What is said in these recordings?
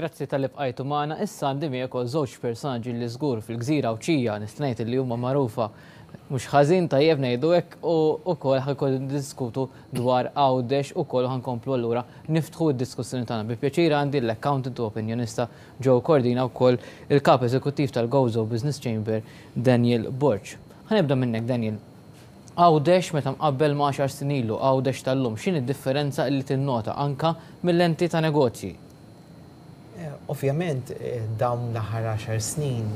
Grazzi talli bqajtu magħna. Issa għandi miegħek ukoll żewġ personaġġi li żgur fil-Gżira Għawdxija nista' ngħid illi huma magħrufa mhux ħażin tajjeb ngħidu hekk u wkoll ħa jkoll niddiskutu dwar Għawdex ukoll u ħa nkomplu allura niftħu d-diskussjoni tagħna. Bi pjaċir għandi l-accountant u opinjonista Joe Cordina wkoll il-Kap Eżekuttiv tal-Gozo Business Chamber Daniel Borg. Ħa nibda minnek Daniel. Għawdex meta mqabbel ma' għaxar snin ilu, Għawdex tal-lum, x'inhi d-differenza li tinnota anke mil-lenti ta' negozji? Ovvjament dawn l-aħħar għaxar snin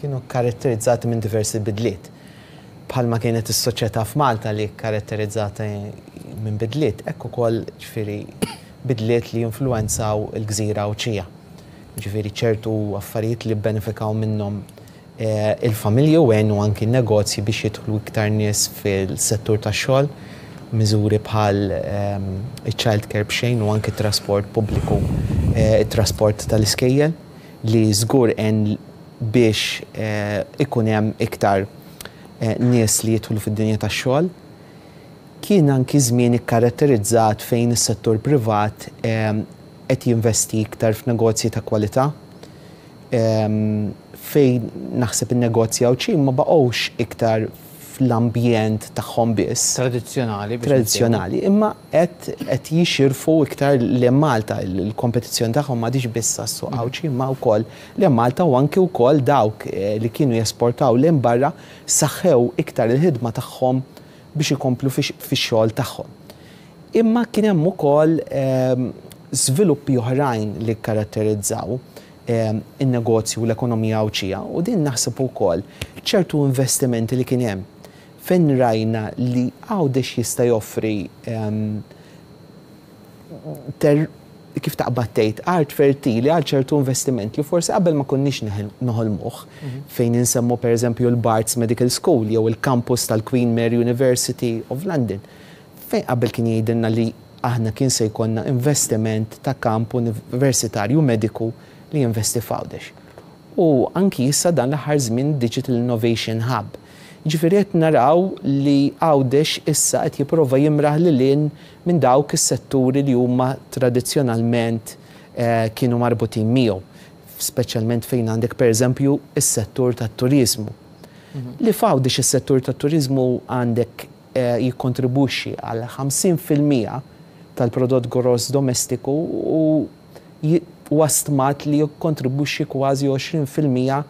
kienu kkaratterizzati minn diversi bidliet. Bħalma kienet is-soċjetà f'Malta li kkaratterizzata minn bidliet, hekk ukoll ġifieri bidliet li influwenzaw il-gżira Għawdxija. Jiġifieri ċertu affarijiet li bbenefikaw minnhom il-familji u għenu anki n-negozji biex jidħlu iktar nies fil-settur tax-xogħol. Miżuri bħal iċ-child care b'xejn u anki t-trasport pubbliku, it-trasport tal-iskejjel li żgur għen biex ikun hemm iktar nies li jidħlu fid-dinja tax-xogħol. Kien anki żmien ikkaratterizzat fejn is-settur privat qed jinvesti iktar f'negozji ta' kwalità fejn naħseb innegozjaw ċin ma baqgħux iktar fl-ambjent tagħhom biss. Tradizzjonali. Tradizzjonali, imma qed qed jixirfu iktar lejn Malta, il-kompetizzjoni tagħhom m'għadix biss għas-suq Għawdxi imma wkoll lejn Malta u anki wkoll dawk li kienu jesportaw lejn barra saħħew iktar il-ħidma tagħhom biex ikomplu fix-xogħol tagħhom. Imma kien hemm ukoll żviluppi oħrajn li kkaratterizzaw in-negozju u l-ekonomija Għawdxija u din naħseb ukoll ċertu investimenti li kien hemm fejn rajna li Għawdex jista' joffri kif taqbad tgħid, art fertili għal ċertu investiment li forsi qabel ma konniex noħolmuh. Fejn insemmu pereżempju l-Barts Medical School jew il-kampus tal-Queen Mary University of London. Fejn qabel kien jgħidilna li aħna kien se jkollna investiment ta' kamp universitarju mediku li jinvesti f'Għawdex. U anki issa dan l-aħħar żmien Digital Innovation Hub. Jiġifieri qed naraw li Għawdex issa qed jipprova jimraħ lil hinn minn dawk is-setturi li huma tradizzjonalment kienu marbutin miegħu, speċjalment fejn għandek pereżempju s-settur tat-turiżmu. Li f'Għawdex is-settur tat-turiżmu għandek jikkontribwixxi għal 50 fil-mija tal-prodott gross domestiku u huwa stmat li jikkontribwixxi kważi 20 fil-mija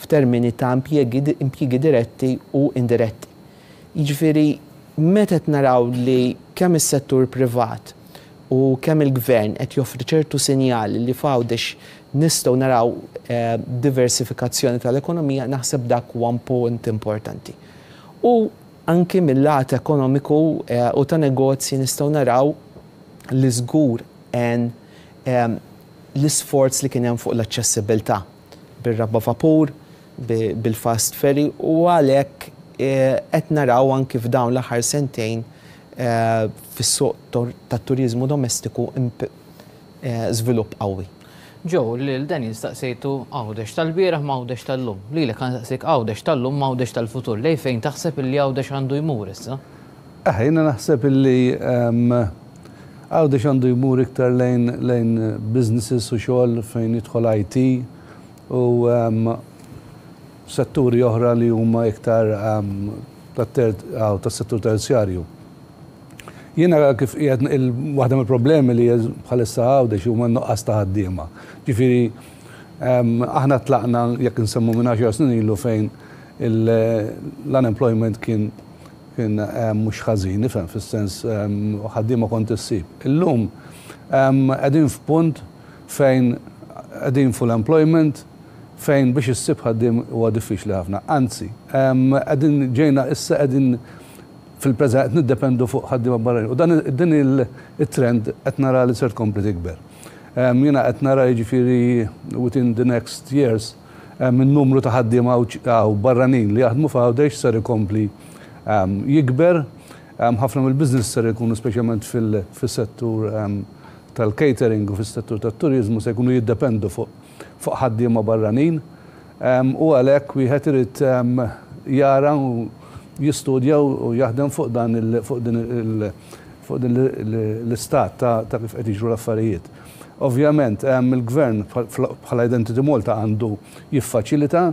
f'termini ta' impjiegi diretti u indiretti. Jiġifieri meta qed naraw li kemm is-settur privat u kemm il-Gvern qed joffri ċertu sinjali li f'Għawdex nistgħu naraw diversifikazzjoni tal-ekonomija naħseb dak huwa punt importanti. U anki mil-lat ekonomiku u ta' negozji nistgħu naraw li żgur għen l-isforz li kien hemm fuq l-aċċessibbiltà. bir-raba' vapur, bil-fast ferry u għalhekk qed naraw anki f'dawn l-aħħar sentejn fis-suq tat-turiżmu domestiku żvilupp qawwi. Joe, lil Daniel staqsejtu Għawdex tal-bieraħ ma' Għawdex tal-lum. Lilek ħa nsaqsik Għawdex tal-lum ma' Għawdex tal-futur, lejn fejn taħseb li Għawdex għandu jmur issa? Aha, jiena naħseb illi Għawdex għandu jmur iktar lejn lejn businesses u xogħol fejn jidħol IT u setturi oħra li huma iktar tas-settur terzjarju. Jiena kif qiegħed il waħda mill-problemi li bħalissa Għawdex huma n-nuqqas ta' ħaddiema. Ġifieri aħna tlaqna jekk insemmu minn għaxar snin ilu fejn il l-unemployment kien Kien mhux ħażin, ifhem, fis-sens ħaddiema kont issib. Illum qegħdin f'punt fejn qegħdin full employment fejn biex issib ħaddiem huwa diffiċli ħafna. Anzi, qegħdin ġejna issa qegħdin fil-preżent qed niddependu fuq ħaddiema barranin u dan din it-trend qed naraha li ser tkompli tikber. Jiena qed nara jiġifieri within the next years, Hemm in-numru ta' ħaddiema Għawdxi barranin li jaħdmu f'Għawdex ser ikompli jikber. Ħafna mill-business ser ikunu speċjalment fis-settur tal-catering u fis-settur tat-turiżmu se jkunu jiddependu fuq ħaddiema barranin u għalhekk wieħed irid jara u jistudja u jaħdem fuq dan fuq din l-istat ta' kif qed jiġru l-affarijiet. Ovvjament, il-Gvern bħala Identity Malta għandu jiffaċilita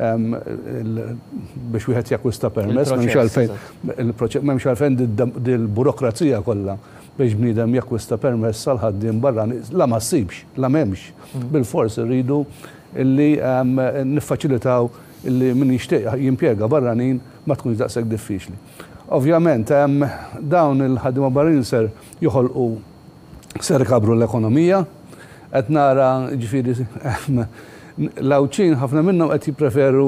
biex wieħed jakkwista permess, m'hemmx għalfejn il-proċess, m'hemmx għalfejn dil-burokrazija kollha biex bniedem jakkwista permess għal ħaddiem barrani, la ma ssibx, la m'hemmx. Bilfors irridu li niffaċilitaw li min jixtieq jimpjega barranin ma tkunx daqshekk diffiċli. Ovvjament, dawn il-ħaddiema barranin ser joħolqu se rikabru l-ekonomija. Qed nara ġifieri l-Għawdxin ħafna minnhom qed jippreferu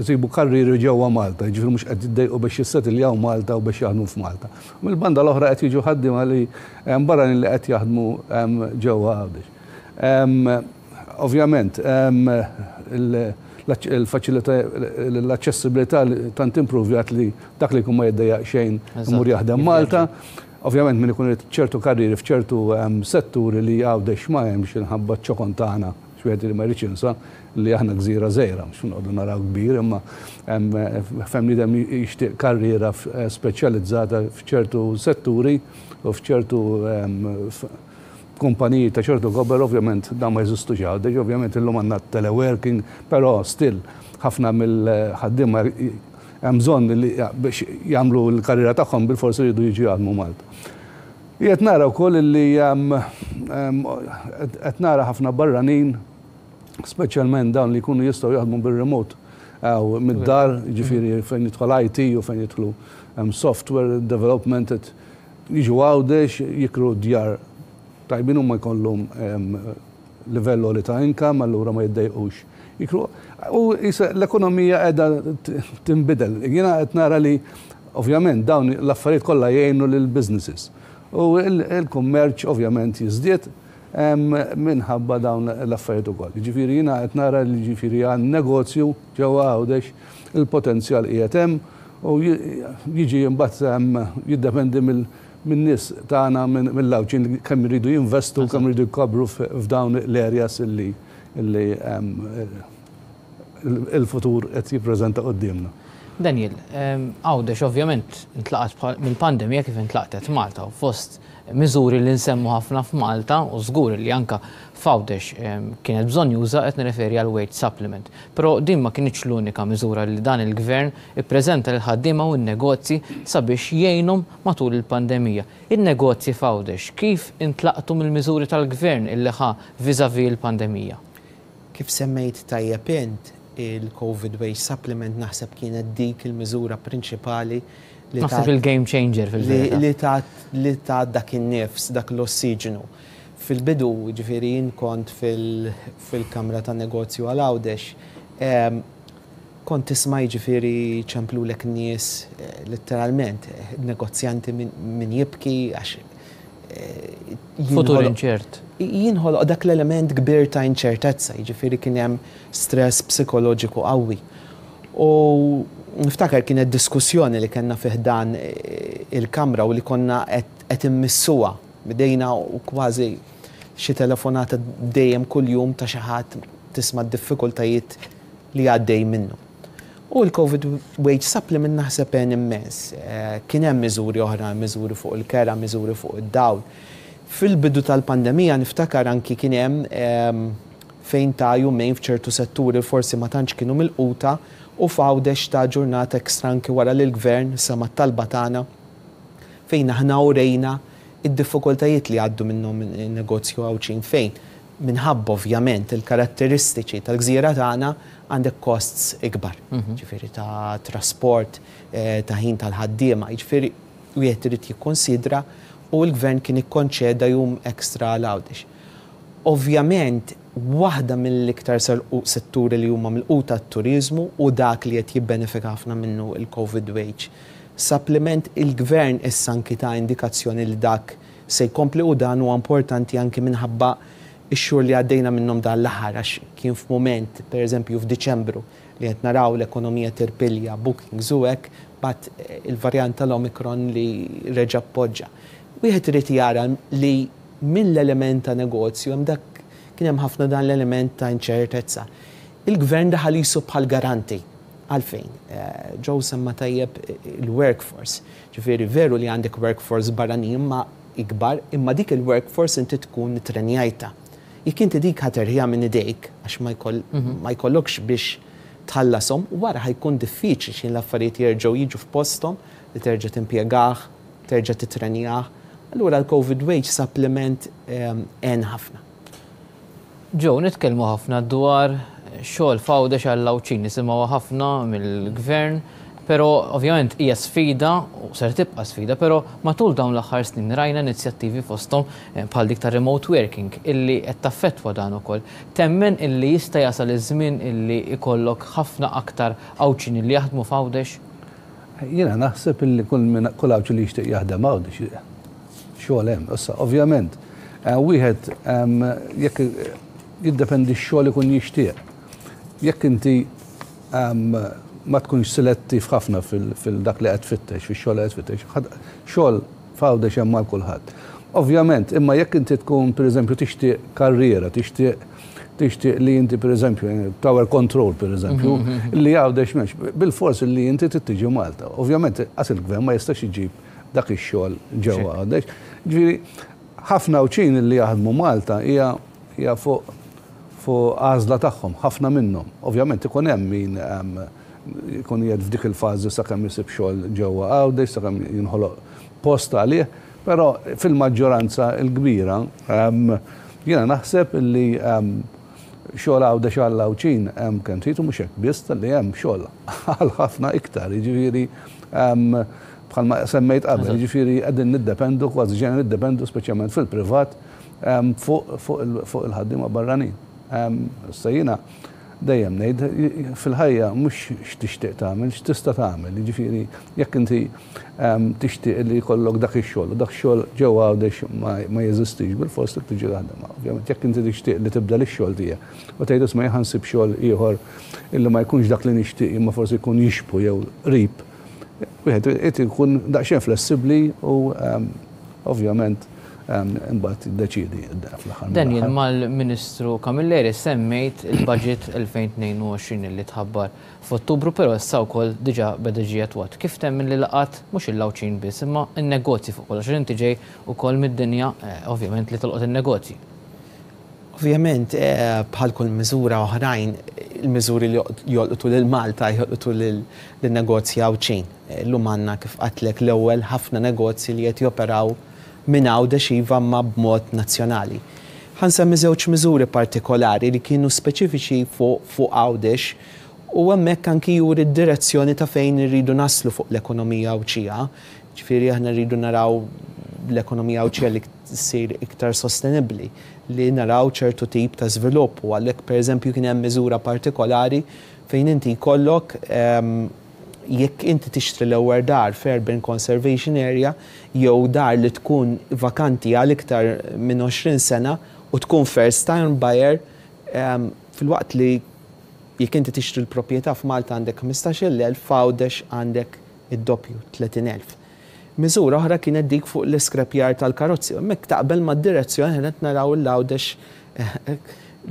jsibu karrieri ġewwa Malta, jiġifieri mhux qed jiddejqu biex jissetiljaw Malta u biex jaħdmu f'Malta. Mill-banda l-oħra qed jiġu ħaddiema li barranin li qed jaħdmu ġewwa Għawdex. Ovvjament l-aċċessibilità tant improvjat li dak li jkun ma jiddejjaq xejn imur jaħdem Malta. Ovvjament min ikun irid ċertu karrieri f'ċertu setturi li Għawdex ma hemmx imħabba ċ-ċokon tagħna, x'wieħed irid ma jridx jinsa li aħna gżira żgħira, mhux noqogħdu naraw kbir imma hemm bniedem jixtieq karriera speċjalizzata f'ċertu setturi u f'ċertu kumpaniji ta' ċertu għober ovvjament dawn ma jeżistux Għawdex, ovvjament illum għandna t-teleworking però still ħafna mill-ħaddiema Hemm bżonn li biex jagħmlu l-karriera tagħhom bilfors iridu jiġu jgħallmu Malta. Qiegħed nara wkoll li qed nara ħafna barranin, speċjalment dawn li jkunu jistgħu jaħdmu bir-remote mid-dar, jiġifieri fejn jidħol IT u fejn jidħlu software development, jiġu Għawdex, jikru d-djar tajbin huma jkollhom livell għoli ta' income allura ma jiddejqux jiklu. U jisa l-ekonomija qiegħda tinbidel. Jiena qed nara li ovvjament dawn l-affarijiet kollha jgħinu lill-businesses. U l-kummerċ ovvjament jiżdied minħabba dawn l-affarijiet ukoll. Jiġifieri jiena qed nara li jiġifieri għan-negozju ġewwa Għawdex il-potenzjal qiegħed hemm u jiġi mbagħad jiddependi mill min-nies tagħna mill-Għawdxin kemm iridu jinvestu u kemm iridu jkabru f'dawn l-areas li l-futur qed jippreżenta quddiemna. Daniel, Għawdex ovvjament intlaqgħet mill-pandemija kif intlaqtet Malta u fost miżuri li nsemmu ħafna f'Malta u żgur li anke f'Għawdex kienet bżonjuża qed nirreferi għall-wage supplement. Però din ma kinitx l-unika miżura li dan il-Gvern ippreżenta lill-ħaddiema u n-negozji sabiex jgħinhom matul il-pandemija. In-negozji f'Għawdex kif intlaqtu mill-miżuri tal-Gvern illi ħa vis-à-vis il-pandemija? Kif semmejt tajjeb int, il-Covid Wage Supplement naħseb kienet dik il-miżura prinċipali li tat. Naħseb il-game changer fil-verità. Li tat li tat dak in-nifs, dak l-ossiġnu. Fil-bidu, jiġifieri jien kont fil-Kamra tan-Negozju għal Għawdex, Kont tisma' jiġifieri jċemplulek in-nies litteralment, negozjanti min jibki għax jinħoloq. Futur inċert. Jinħoloq dak l-element kbir ta' inċertezza, jiġifieri kien hemm stress psikoloġiku qawwi. U niftakar kienet diskussjoni li kellna fi ħdan il-kamra u li konna qed immissuha b'idejna u kważi xi telefonata dejjem kuljum ta' xi ħadd tisma' d-diffikultajiet li għaddej minnu. U l-Covid Wage Supplement naħseb għen immens. Kien hemm miżuri oħrajn, miżuri fuq il-kera, miżuri fuq id-dawl. Fil-bidu tal-pandemija niftakar anki kien hemm fejn ta jumejn f'ċertu setturi li forsi ma tantx kienu milquta u f'Għawdex ta ġurnata extra anki wara li l-Gvern sema' t-talba tagħna fejn aħna urejna d-diffikultajiet li jgħaddu minnhom in-negozju Għawdxin fejn Minħabba ovvjament il-karatteristiċi tal-gżira tagħna għandek costs ikbar. Jiġifieri ta' trasport, ta' ħin tal-ħaddiema, jiġifieri wieħed irid jikkunsidra u l-Gvern kien ikkonċeda jum extra għal Għawdex. Ovvjament waħda mill-iktar setturi li huma milquta t-turiżmu u dak li qed jibbenefika ħafna minnu il-Covid Wage Supplement. Il-Gvern issa anki ta indikazzjoni li dak Se jkompli u dan huwa importanti anki minħabba x-xhur li għaddejna minnhom dan l-aħħar għax kien f'mument, per eżempju f'Diċembru, li qed naraw l-ekonomija tirpilja, bookings u hekk, mbagħad il-varjant tal-Omicron li reġa' ppoġġa. Wieħed irid jara li mill-element ta' negozju hemm dak kien hemm ħafna dan l-element ta' inċertezza. Il-Gvern daħal qisu bħal garanti. Għalfejn? Joe semma tajjeb il-workforce. Ġifieri veru li għandek workforce barranin imma ikbar, imma dik il-workforce inti tkun ittrenjajtha. Jekk inti dik ħa terħiha minn idejk għax ma jkollokx biex tħallashom, wara ħa jkun diffiċli x'ħin l-affarijiet jerġgħu jiġu f'posthom li terġa' timpjegah, terġa' tittrenjah. Allura l-Covid Wage Supplement għen ħafna. Joe, nitkellmu ħafna dwar xogħol f'Għawdex għall-Għawdxin, nisimgħuha ħafna mill-Gvern, però ovvjament hija sfida u ser tibqa' sfida, però matul dawn l-aħħar snin rajna inizjattivi fosthom bħal dik tar-remote working illi qed taffettwa dan ukoll. Temmen illi jista' jasal iż-żmien illi jkollok ħafna aktar Għawdxin illi jaħdmu f'Għawdex? Jiena naħseb illi kull min, kull Għawdxi li jixtieq jaħdem Għawdxi, xogħol hemm. Issa, ovvjament, wieħed jekk jiddependi x-xogħol ikun jixtieq. Jekk inti ma tkunx selettiv ħafna fil-dak li qed tfittex, fix-xogħol li qed tfittex, xogħol f'Għawdex hemm għal kulħadd. Ovvjament, imma jekk inti tkun, pereżempju, tixtieq karriera, tixtieq, Tixtieq li inti pereżempju, tower control pereżempju, li Għawdex m'hemmx, bilfors li inti trid tiġi Malta. Ovvjament qas il-Gvern ma jistax iġib dak ix-xogħol ġewwa Għawdex. Jiġifieri ħafna Għawdxin li jaħdmu Malta hija hija fuq fuq għażla tagħhom, ħafna minnhom. Ovvjament ikun hemm min ikun qiegħed f'dik il-fażi sakemm isib xogħol ġewwa Għawdex, sakemm jinħoloq post għalih. Però fil-maġġoranza l-kbira, jiena naħseb li xogħol Għawdex għall-Għawdxin hemm kemm trid u mhux hekk biss talli hemm xogħol għal ħafna iktar, jiġifieri bħalma semmejt qabel, jiġifieri qegħdin niddependu, kważi ġejna niddependu speċjalment fil-privat fuq il-ħaddiema barranin. Issa jiena Dejjem ngħid, fil-ħajja mhux x'tixtieq tagħmel, x'tista' tagħmel. Jiġifieri jekk inti tixtieq li jkollok dak ix-xogħol u dak ix-xogħol ġewwa Għawdex ma jeżistix, bilfors trid tiġi taħdem hawn. Ovvjament jekk inti tixtieq li tibdel ix-xogħol tiegħek u tgħid isma' jekk ħa nsib xogħol ieħor illi ma jkunx dak li nixtieq imma forsi jkun jixbhu jew qrib, Wieħed irid ikun daqsxejn flessibbli u ovvjament imbagħad jiddeċiedi fl-aħħar mill-aħħar. Daniel, mal-Ministru Camilleri semmejt il-Budget 2022 li tħabbar f'Ottubru però issa wkoll diġà beda jiġi attwat. Kif temmen li laqgħat mhux il-Għawdxin biss imma n-negozji fuq kollox għax inti ġej ukoll mid-dinja ovvjament li tolqot in-negozji? Ovvjament, bħal kull miżura oħrajn, il-miżuri li jolqtu lil Malta jolqtu lin-negozji Għawdxin. Illum għandna, kif għidtlek l-ewwel, ħafna negozji li qed joperaw minn Għawdex iva imma b'mod nazzjonali. Ħa nsemmi żewġ miżuri partikolari li kienu speċifiċi fuq Għawdex u hemmhekk anki juri d-direzzjoni ta' fejn irridu naslu fuq l-ekonomija Għawdxija. Jiġifieri aħna rridu naraw l-ekonomija Għawdxija li ssir iktar sostenibbli li naraw ċertu tip ta' żvilupp u għalhekk pereżempju kien hemm miżura partikolari fejn inti jkollok jekk inti tixtri l-ewwel dar f'urban conservation area jew dar li tkun vakanti għal iktar minn 20 sena u tkun first time buyer filwaqt li jekk inti tixtri l-proprjetà f'Malta għandek 15,000 f'Għawdex għandek id-doppju 30,000. Miżura oħra kienet dik fuq l-iskrepjar tal-karozzi u hemmhekk taqbel mad-direzzjoni li qed naraw il Għawdex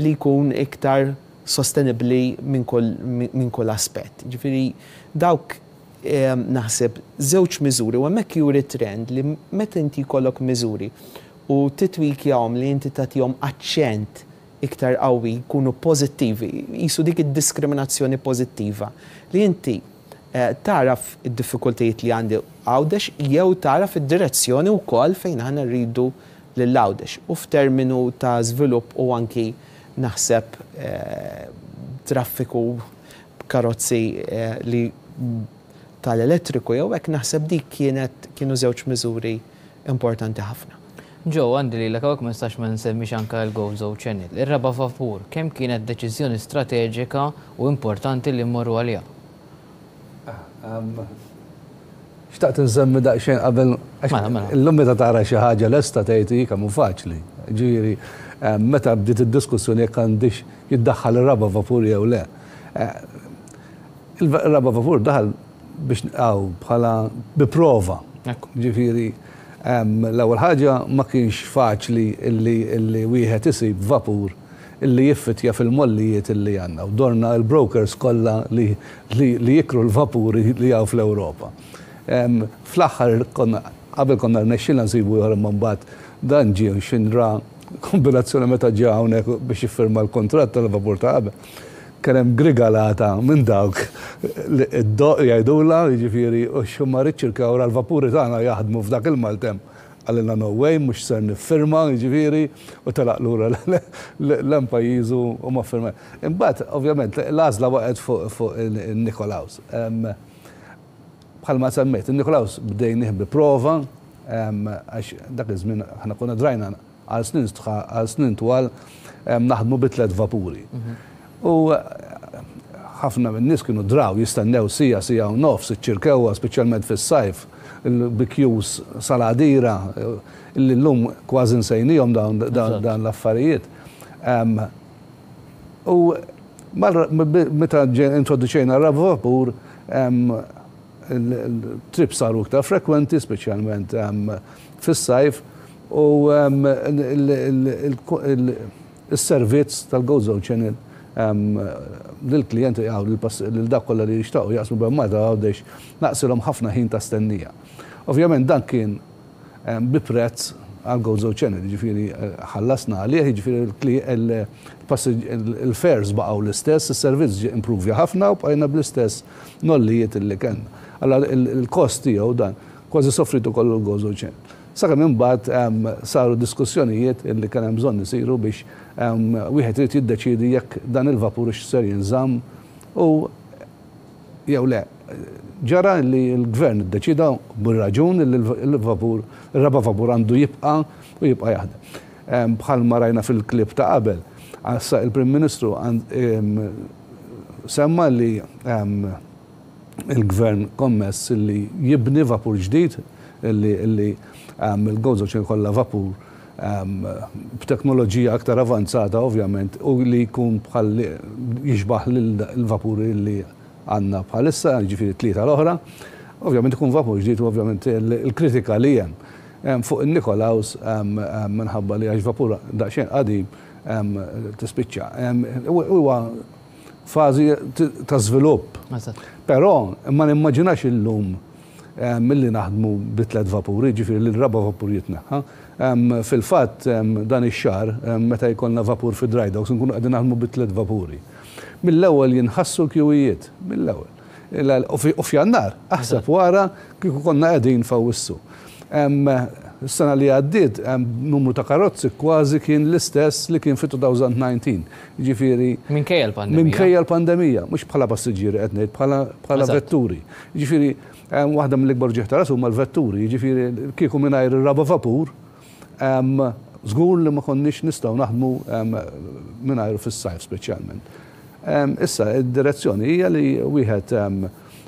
li jkun iktar sostenibbli minn kull aspett. Jiġifieri dawk naħseb żewġ miżuri u hemmhekk juri t-trend li meta inti jkollok miżuri u titwikjahom li inti tagħtihom aċċent iktar qawwi jkunu pożittivi, qisu dik id-diskriminazzjoni pożittiva li inti, tagħraf id-diffikultajiet li għandi Għawdex jew tagħraf id-direzzjoni wkoll fejn aħna rridu lil Għawdex u f'terminu ta' żvilupp u anki naħseb traffiku b'karozzi li tal-elettriku jew hekk naħseb dik kienet kienu żewġ miżuri importanti ħafna. Joe, għandi lilek hawnhekk ma nistax ma nsemmix anke il-Gozo Channel, ir-raba' vapur, kemm kienet deċiżjoni strateġika u importanti li mmorru għaliha? Xtaqt insemmi daqsxejn qabel għax illum meta tara xi ħaġa lesta tgħid hi kemm hu faċli. Jiġifieri meta bdiet id-diskussjoni jekk għandhiex jiddaħħal ir-raba' vapur jew le. Ir-raba' vapur daħal biex nqgħu bħala bi prova. Ġifieri l-ewwel ħaġa ma kienx faċli illi wieħed isib vapur illi jiffitja fil-mollijiet illi għandna u dorna l-brokers kollha li jikru l-vapuri li hawn fl-Ewropa. Fl-aħħar konna qabel konna rnexxielna nsibu ieħor imma mbagħad dan ġie x'inra kombinazzjoni meta ġie hawnhekk biex jiffirma l-kuntratt tal-vapur ta' qabel. Kien hemm grigalata minn dawk li ddoqq jgħidulha, jiġifieri, hux imma rridx irkewwel għall-vapuri tagħna jaħdmu f'dak il-maltemp. Qalilna no way, mhux ser niffirma, jiġifieri, u telaq lura lejn pajjiżu u ma ffirma. Imbagħad, ovvjament, l-għażla waqgħet fuq in-Nikolaus. Bħalma semmejt, in-Nikolaus bdejnih bi prova, għax dak iż-żmien aħna konna drajna Għal snin sħa, għal snin twal naħdmu bi tliet vapuri. U ħafna min-nies kienu draw jistennew siegħa, siegħa u nofs iċ-Ċirkewwa, speċjalment fis-sajf, bi kjus sal-Għadira, li llum kważi nsejniehom dawn l-affarijiet. U meta introduċejna r-raba' vapur, Trips saru iktar frekwenti, speċjalment fis-sajf, u s-servizz tal-Go Zone Channel lill-klijenti u lil dawk kollha li jixtaqu jaqsmu b'hemm Malta għawdex naqsilhom ħafna ħin ta' stennija. Ovvjament dan kien bi prezz għal go żewġ ċeneri, jiġifieri ħallasna għalih, jiġifieri l-fares baqgħu l-istess, is-servizz ġie improvja ħafna u bqajna bl-istess nollijiet li kellna. Allura il-kost tiegħu dan kważi sofritu kollu l-go żewġ ċeneri. Sakemm imbagħad saru diskussjonijiet li kien hemm bżonn isiru biex wieħed irid jiddeċiedi jekk dan il-vapurx ser jinżamm u jew le. Ġara li l-Gvern iddeċieda, bir-raġun, li l-vapur, ir-raba' vapur għandu jibqa' u jibqa' jaħdem. Bħalma rajna fil-clip ta' qabel, issa il-Prim Ministru semma li l-Gvern kommess li jibni vapur ġdid, li l-Gozo Chain kollha vapur, b'teknoloġija aktar avanzata ovvjament u li jkun bħal jixbah lill-vapuri li għandna bħalissa, jiġifieri t-tlieta l-oħra. Ovvjament ikun vapur ġdid u ovvjament il-kritika li hemm fuq in-Nikolaos minħabba li għax vapur daqsxejn qadim tispiċċa. Huwa fażi ta' żvilupp. Però ma nimmaġinax illum. milli naħdmu bi tliet vapuri, jiġifieri li r-raba' vapur jitneħħa. Fil-fatt, dan ix-xahar, meta jkollna vapur fi Dry Docks, inkunu qegħdin naħdmu bi tliet vapuri. Mill-ewwel jinħassu l-kjuwijiet, mill-ewwel. U f'Jannar, aħseb u ara kieku konna qegħdin f'Awwissu. Is-sena li għaddiet, numru ta' karozzi kważi kien l-istess li kien fit-2019, jiġifieri. Minkejja l-pandemija. Minkejja l-pandemija, mhux bħala passiġġieri qed ngħid, bħala vetturi. Jiġifieri, waħda mill-ikbar uġigħ ta' ras huma l-vetturi, jiġifieri kieku mingħajr ir-raba' vapur, żgur li ma konniex nistgħu naħdmu mingħajru fis-sajf speċjalment. Issa, id-direzzjoni hija li wieħed,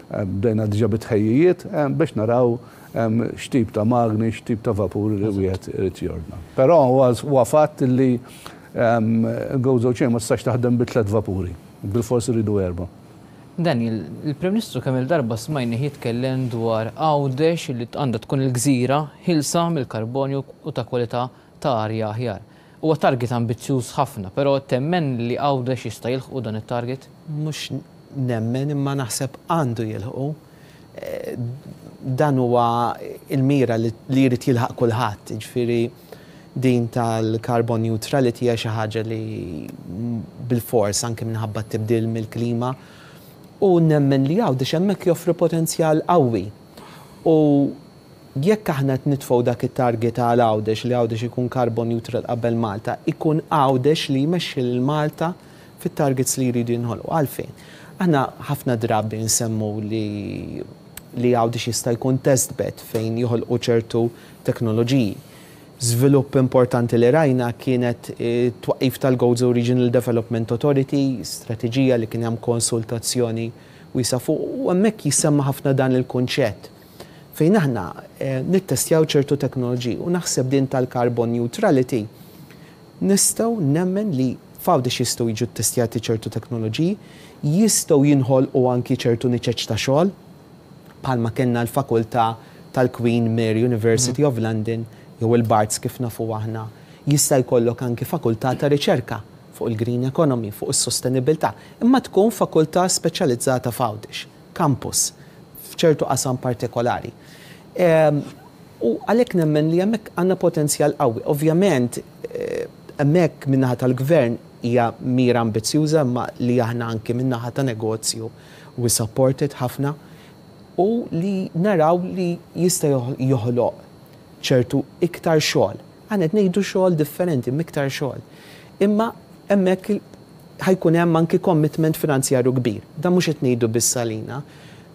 bdejna diġà bit-tħejjijiet biex naraw x'tip ta' magni, x'tip ta' vapuri li wieħed irid jordna. Però huwa fatt li l-Gozo Chain ma tistax taħdem bi tliet vapuri, bilfors iridu erbgħa. Daniel, il-Prim Ministru kemm-il darba smajnieh jitkellem dwar Għawdex li għandha tkun il-gżira ħielsa mill-karbonju u ta' kwalità ta' arja aħjar. Huwa target ambizzjuż ħafna, però temmen li Għawdex jista' jilħqu dan it-target? Mhux nemmen imma naħseb għandu jilħqu. Dan huwa l-mira li jrid jilħaq kulħadd, jiġifieri din tal-carbon neutrality hija xi ħaġa li bilfors anke minħabba t-tibdil mill-klima u nemmen li Għawdex hemmhekk joffri potenzjal qawwi u jekk aħna qed nitfgħu dak it-target għal Għawdex li Għawdex ikun carbon neutral qabel Malta, ikun Għawdex li jmexxi lil Malta fit-targets li jridu jinħolqu. Għalfejn? Aħna ħafna drabi nsemmu li li Għawdex jista' jkun test bed fejn joħolqu ċertu teknoloġiji. Żvilupp importanti li rajna kienet it-twaqqif tal-Għawdżu Regional Development Authority, strateġija li kien hemm konsultazzjoni wiesgħa fuq u hemmhekk jissemma ħafna dan il-kunċett fejn aħna nittestjaw ċertu teknoloġiji u naħseb din tal-carbon neutrality Nistgħu, nemmen li, f'Għawdex jistgħu jiġu ttestjati ċertu teknoloġiji, jistgħu jinħolqu anki ċertu niċeċ ta' xogħol, bħalma kellna l-fakultà tal-Queen Mary University of London, jew il-Barts kif nafuha aħna. Jista' jkollok anki fakultà ta' riċerka fuq il-green economy, fuq is-sostenibbiltà, imma tkun fakultà speċjalizzata f'Għawdex. campus f'ċertu qasam partikolari. U għalhekk nemmen li hemmhekk għandna potenzjal qawwi. Ovvjament hemmhekk min-naħa tal-Gvern hija mira ambizzjuża imma li aħna anki min-naħa ta' negozju we support it ħafna u li naraw li jista' joħloq ċertu iktar xogħol. Aħna qed ngħidu xogħol differenti m'iktar xogħol. Imma hemmhekk Ħa jkun hemm anki commitment finanzjarju kbir. Dan mhux qed ngħidu biss għalina.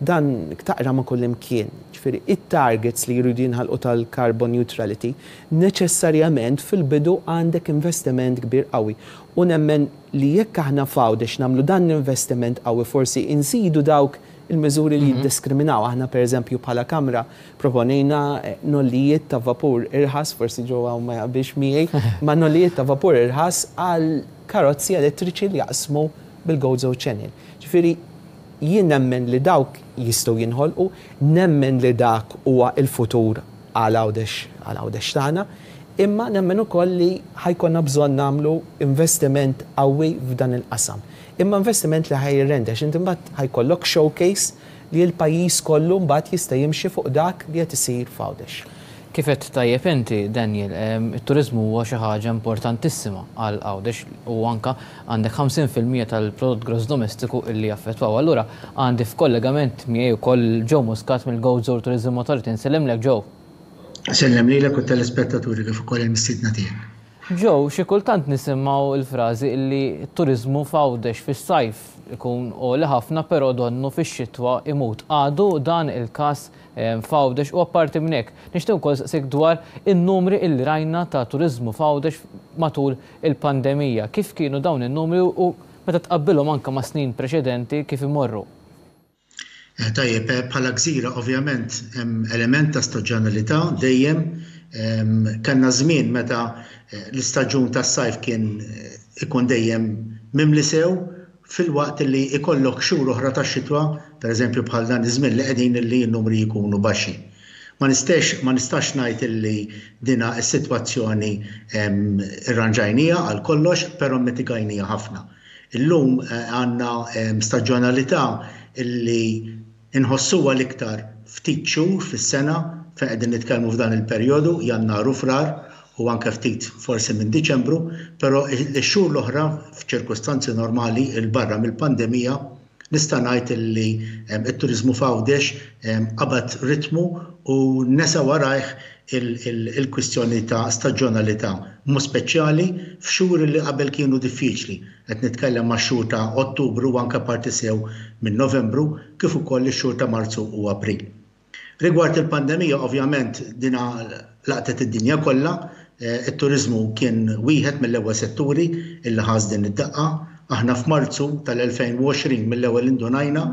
Dan taqrah ma' kullimkien. Ġifieri, it-targets li jridu jinħalqu tal-carbon neutrality, neċessarjament fil-bidu għandek investiment kbir qawwi. U nemmen li jekk aħna f'Għawdex nagħmlu dan l-investiment qawwi forsi inżidu dawk il-miżuri li jiddiskriminaw. Aħna pereżempju bħala Kamra proponejna nollijiet ta' vapur irħas, forsi João ma jaqbilx miegħi, ma' nollijiet ta' vapur irħas għal, karozzi elettriċi li jaqsmu bil-Gozo Channel. Ġifieri jien nemmen li dawk jistgħu jinħolqu, nemmen li dak huwa l-futur għal Għawdex, għal Għawdex tagħna, imma nemmen ukoll li ħa jkollna bżonn nagħmlu investiment qawwi f'dan il-qasam. Imma investiment li ħa jirrendi għax inti mbagħad ħa jkollok showcase, li l-pajjiż kollu mbagħad jista' jimxi fuq dak li qed isir f'Għawdex. Kif għedt tajjeb inti, Daniel, it-turiżmu huwa xi ħaġa importantissima għal Għawdex u anke għandek 50 fil-mija tal-prodott gross domestiku illi jaffettwaw. Allura għandi f'kollegament miegħi wkoll lil Joe Muscat mill-Go Żur Tourism Authority. Nsellem lilek Joe. Nsellem lilek u t-telespettaturi kif ukoll il-mistiedna tiegħek. Joe, xi kultant nisimgħu l-frażi illi t-turiżmu f'Għawdex fis-sajf ikun għoli ħafna però donnu fix-xitwa imut. Għadu dan il-każ f'Għawdex u apparti minn hekk, nixtieq ukoll insaqsik dwar in-numri illi rajna ta' turiżmu f'Għawdex matul il-pandemija. Kif kienu dawn in-numri u meta tqabbilhom anke ma' snin preċedenti kif imorru? Tajjeb, bħala gżira ovvjament hemm element ta' staġjonalità dejjem. Kellna żmien meta l-istaġun tas-sajf kien ikun dejjem mimli sew filwaqt li jkollok xhur oħra tax-xitwa, pereżempju bħal dan iż-żmien li qegħdin li n-numri jkunu baxxi. Ma nistax ma nistax ngħid li dina s-sitwazzjoni rranġajniha għal kollox, però mmitigajniha ħafna. Illum għandna staġjonalità li nħossuha l-iktar ftit xhur fis-sena fejn qegħdin nitkellmu f'dan il-perjodu, Jannar u Frar, u anke ftit forsi minn Diċembru, però x-xhur l-oħra f'ċirkustanzi normali 'l barra mill-pandemija, Nista' ngħid illi t-turiżmu f'Għawdex qabad ritmu u nesa warajh il-kwistjoni ta' staġjonalità, b'mod speċjali f'xhur li qabel kienu diffiċli, qed nitkellem max-xhur ta' Ottubru u anke parti sew minn Novembru, kif ukoll ix-xhur ta' Marzu u April. Rigward il-pandemija, ovvjament dina laqtet id-dinja kollha, it-turiżmu kien wieħed mill-ewwel setturi illi ħass din id-daqqa. Aħna f'Marzu tal-2020 mill-ewwel indunajna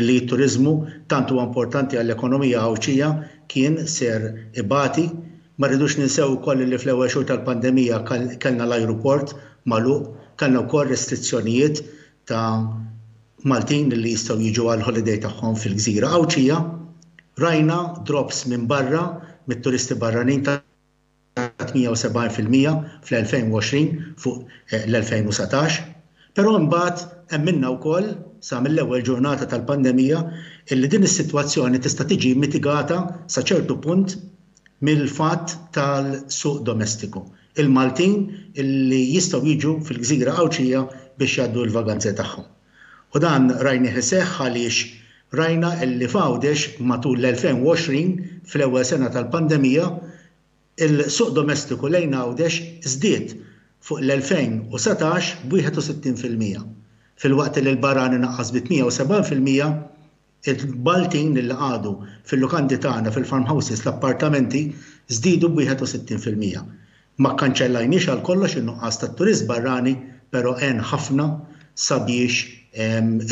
illi t-turiżmu tant huwa importanti għall-ekonomija Għawdxija kien ser ibati. Ma rridux ninsew ukoll illi fl-ewwel xhur tal-pandemija kellna l-ajruport magħluq, kellna wkoll restrizzjonijiet ta' Maltin li jistgħu jiġu għal holiday tagħhom fil-gżira Għawdxija. Rajna drops minn barra mit-turisti barranin ta' 170% fl-2020 fuq eh, l-2019. Però imbagħad hemm minna wkoll sa mill-ewwel ġurnata tal-pandemija illi din is-sitwazzjoni tista' tiġi mitigata sa ċertu punt mill-fatt tal-suq domestiku. il-Maltin li jistgħu jiġu fil-gżira Għawdxija biex jgħaddu l-vaganzi tagħhom. U dan rajnih iseħħ għaliex rajna li f'Għawdex matul l-2020 fl-ewwel sena tal-pandemija l-suq domestiku lejn Għawdex żdied fuq l-2019 b'61 fil-mija filwaqt li l-barrani naqqas bi 78 fil-mija Il-Maltin li qagħdu fil-lukandi tagħna fil-farm houses, l-appartamenti, żdiedu b' 61 fil-mija. Ma kkanċellajniex għal kollox in-nuqqas tat-turiżm barrani però għen ħafna sabiex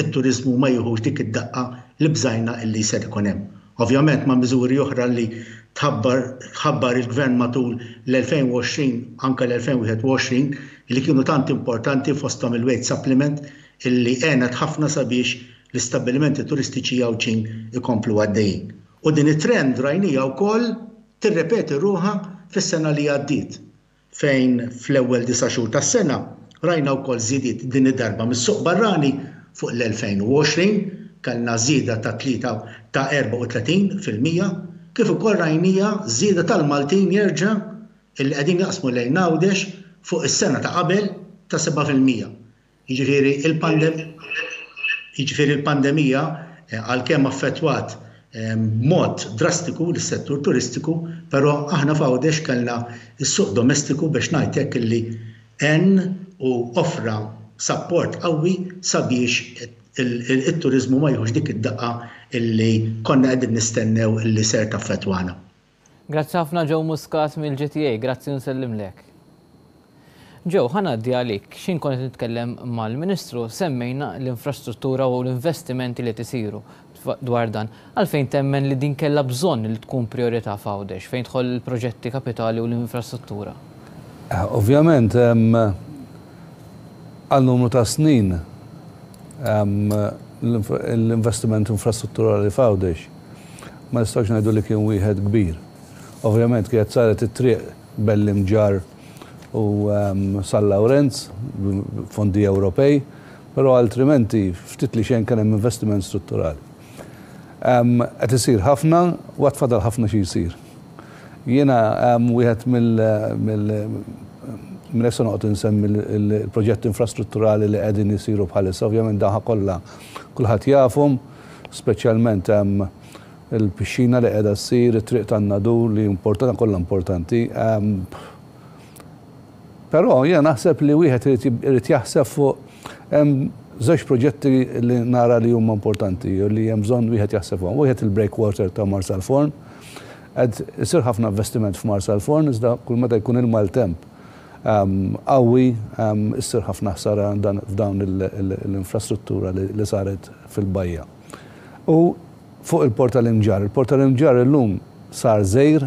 it-turiżmu ma jieħux dik id-daqqa li bżajna illi ser ikun hemm. Ovvjament ma' miżuri oħra li tħabbar ħabbar il-Gvern matul l-2020 anke l-2021 li kienu tant importanti fosthom il-wage supplement illi għenet ħafna sabiex L-istabbilimenti turistiċi Għawdxin ikomplu għaddejjin u din it-trend rajniha wkoll tirrepeti ruħha fis-sena li għaddiet fejn fl-ewwel disa' xhur tas-sena rajna wkoll żidiet din id-darba mis-suq barrani fuq l-2020 kellna żieda ta' 34 fil-mija kif ukoll rajniha żieda tal-Maltin jerġa' illi qegħdin jaqsmu lejn Għawdex fuq is-sena ta' qabel ta' 7 fil-mija. Jiġifieri l-pandemija, għalkemm affettwat b'mod drastiku lis-settur turistiku, però aħna f'Għawdex kellna s-suq domestiku biex ngħid hekk li għen u offra sapport qawwi sabiex it-turiżmu ma jieħux dik id-daqqa li konna qegħdin nistennew li ser taffettwana. Grazzi ħafna Joe Muscat mill-GTA, grazzi u nsellimlek. Joe, ħa ngħaddi għalik, x'ħin kont qed nitkellem mal-Ministru semmejna l-infrastruttura u l-investimenti li qed isiru dwar dan. Għalfejn temmen li din kellha bżonn li tkun prijorità f'Għawdex fejn tidħol il-proġetti kapitali u l-infrastruttura? Ovvjament, għal numru ta' snin l-investiment infrastrutturali f'Għawdex Ma nistgħux ngħidu li kien wieħed kbir. Ovvjament kienet saret it-triq bell-imġarr u San Lawrenz, fondi Ewropej, però altrimenti ftit li xejn kien hemm investiment strutturali. Qed isir ħafna u għad fadal ħafna xi jsir. Jiena wieħed mill, mill, minn hekk se noqgħod insemmi l-proġetti infrastrutturali li qegħdin isiru bħalissa, ovvjament dawn kollha kulħadd jafhom, speċjalment hemm il-pixxina li qiegħda ssir, it-Triq tan-Nadur li importanti, kollha importanti. Però jiena naħseb li wieħed irid irid jaħseb fuq hemm żewġ proġetti li nara li huma importanti u li hemm bżonn wieħed jaħseb fuqhom. Wieħed il-breakwater ta' Marsalforn. Qed isir ħafna investiment f'Marsalforn iżda kull meta jkun il-maltemp qawwi ssir ħafna ħsara f'dawn l-infrastruttura li saret fil-bajja. U fuq il-Port tal-Imġarr, il-Port tal-Imġarr illum sar żgħir,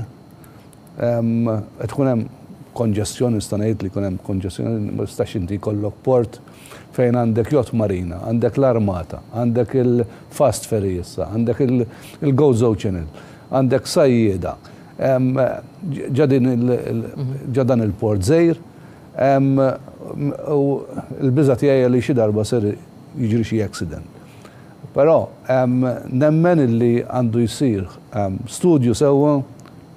qed ikun hemm konġestjoni, nista' ngħid li jkun hemm konġestjoni, ma tistax inti jkollok port fejn għandek yacht marina, għandek l-armata, għandek il-fast ferry issa, għandek il-Gozo Channel, għandek sajjieda, Ġa dan il-port żgħir u l-biża' tiegħi hi li xi darba ser jiġri xi accident. Però nemmen illi għandu jsir studju sewwa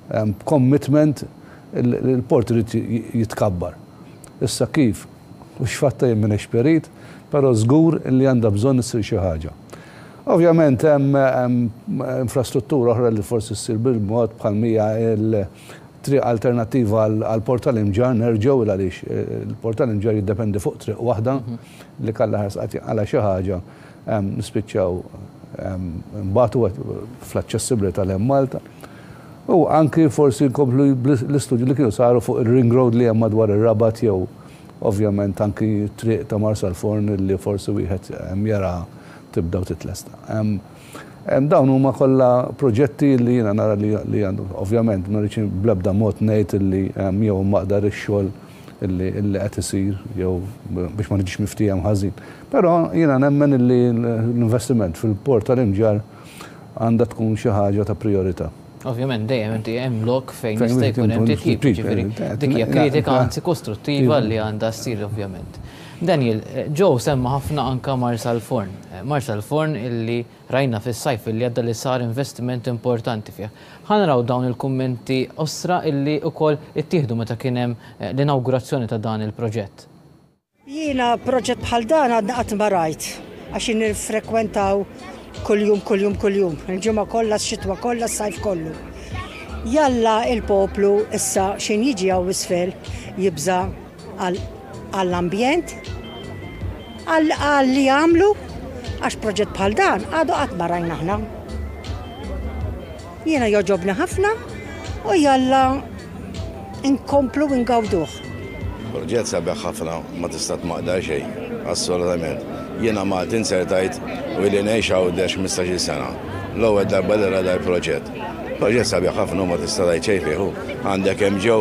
b'commitment li l-port irid jitkabbar. Issa kif u x'fatta jien m'iniex perit, però żgur illi għandha bżonn issir xi ħaġa. Ovvjament hemm infrastruttura oħra li forsi ssir bil-mod bħal mija l-triq alternattiva għall-Port tal-Imġarr nerġgħu il għaliex il-Port tal-Imġarr jiddependi fuq triq waħda li kalla ħarsha qatt jinqala' xi ħaġa nispiċċaw nbatu fl-aċċessibilità lejn Malta u anki forsi nkomplu bl-istudji li kienu saru fuq ir-ring road li hemm madwar ir-Rabat jew ovvjament anki t-triq ta' Marsalforn li forsi wieħed jaraha tibda u titlesta. Dawn huma kollha proġetti li jiena nara li għandu. Ovvjament, ma rridx bl-ebda mod ngħid illi hemm jew imaqdar ix-xogħol illi qed isir jew biex ma niġix miftiehem ħażin. Però jiena nemmen illi l-investiment fil-Port tal-Imġarr għandha tkun xi ħaġa ta' prijorità. Ovvjament dejjem inti hemm lok fejn jista' jkun hemm titjib, ġifieri dik hija kritika anzi kostruttiva li għandha ssir ovvjament. Daniel, Joe semma ħafna anke Marsalforn. Marsalforn illi rajna fis-sajf illi għadda li sar investiment importanti fih. Ħa naraw dawn il-kummenti qosra illi wkoll ittieħdu meta kien hemm l-inawgurazzjoni ta' dan il-proġett. Jiena proġett bħal dan għadni qatt ma rajt għax jien nirfrekwentaw kuljum, kuljum, kuljum, il-ġimgħa kollha, s-xitwa kollha, s-sajf kollu. Jalla il-poplu issa xejn jiġi hawn isfel jibża' għall-ambjent, għal li jagħmlu għax proġett bħal dan għadu qatt ma rajna aħna. Jiena jogħġobni ħafna u jalla nkomplu ngawduh. Proġett sabiħ ħafna ma tista' tmaqda xejn, assolutament. Jiena Malti nsertajt u li ngħix Għawdex 15-il sena. L-ewwel darba li ra dal-proġett. Proġett sabiħ ħafna u ma tista' tgħid xejn fih hu. Għandek hemm ġew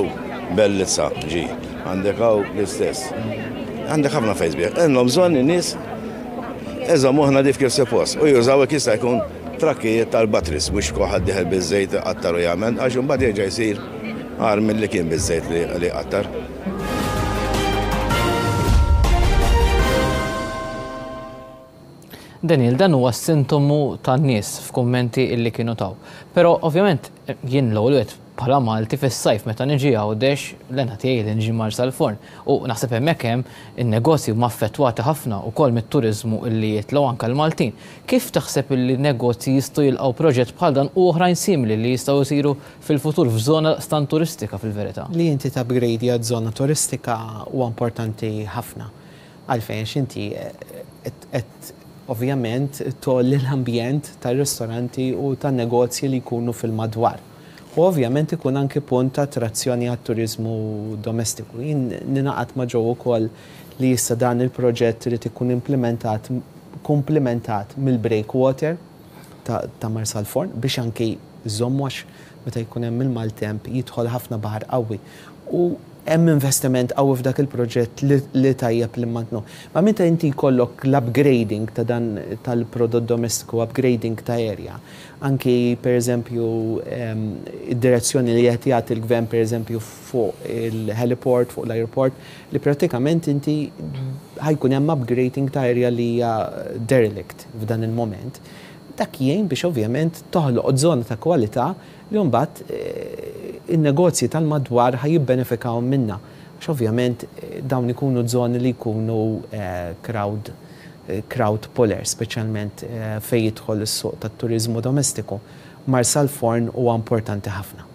bellizza ġie, għandek hawn l-istess. Għandek ħafna fejn sbieħ. Għandhom bżonn in-nies iżommuh nadif kif suppost u jużaw jekk jista' jkun Trakkijiet tal-batteries mhux f'kull ħadd dieħel biż-żejt iqattar u jagħmel għax imbagħad jerġa' jsir agħar milli kien biż-żejt li jqattar. Daniel, dan huwa sintomu tan-nies f'kummenti illi kienu taw. Però ovvjament jien l-ewwel Bħala Malti fis-sajf meta niġi Għawdex l-għena tiegħi li niġi mgħarrsa l-forn u naħseb hemmhekk hemm in-negozji huma affettwati ħafna wkoll mit-turiżmu li jitlgħu anke l-Maltin. Kif taħseb li negozji jistgħu jilqgħu proġett bħal dan u oħrajn simili li jistgħu jsiru fil-futur f'żona daqstant turistika fil-verità? Li inti tapgrejdja żona turistika huwa importanti ħafna. Għalfejn? Għax inti qed ovvjament tgħolli l-ambjent tar-ristoranti u tan-negozji li jkunu fil-madwar. U ovvjament ikun anki punt ta' attrazzjoni għat-turiżmu domestiku. Jien ningħaqad ma' Joe ukoll li issa dan il-proġett irid ikun implimentat, komplementat mill-breakwater ta' ta' Marsalforn biex anki jżommu għax meta jkun hemm il-maltemp jidħol ħafna baħar qawwi. U hemm investiment qawwi f'dak il-proġett li li tajjeb li mmantnuh. Ma' meta inti jkollok l-upgrading ta' dan tal-prodott domestiku, upgrading ta' area, Anki, per eżempju, id-direzzjoni li qed jagħti l-Gvern, per eżempju, fuq il-heliport, fuq l-ajruport, li prattikament inti ħa jkun hemm upgrading ta' area li hija derelict f'dan il-mument, dak jgħin biex ovvjament toħloq żona ta' kwalità li mbagħad in-negozji tal-madwar ħa jibbenefikaw minnha għax ovvjament dawn ikunu żoni li jkunu crowd crowd puller, speċjalment fejn jidħol is-suq tat-turiżmu domestiku, Marsalforn huwa importanti ħafna.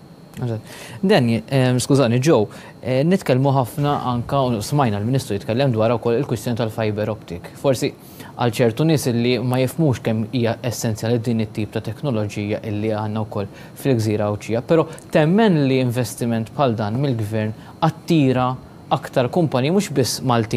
Danny, skużani, Joe, nitkellmu ħafna anke u smajna l-Ministru jitkellem dwarha wkoll il-kwistjoni tal-fiber optic. Forsi għal ċertu nies li ma jifhmux kemm hija essenzjali din it-tip ta' teknoloġija li għandna wkoll fil-gżira Għawdxija, però temmen li investiment bħal dan mill-Gvern attira aktar kumpaniji mhux biss Maltin,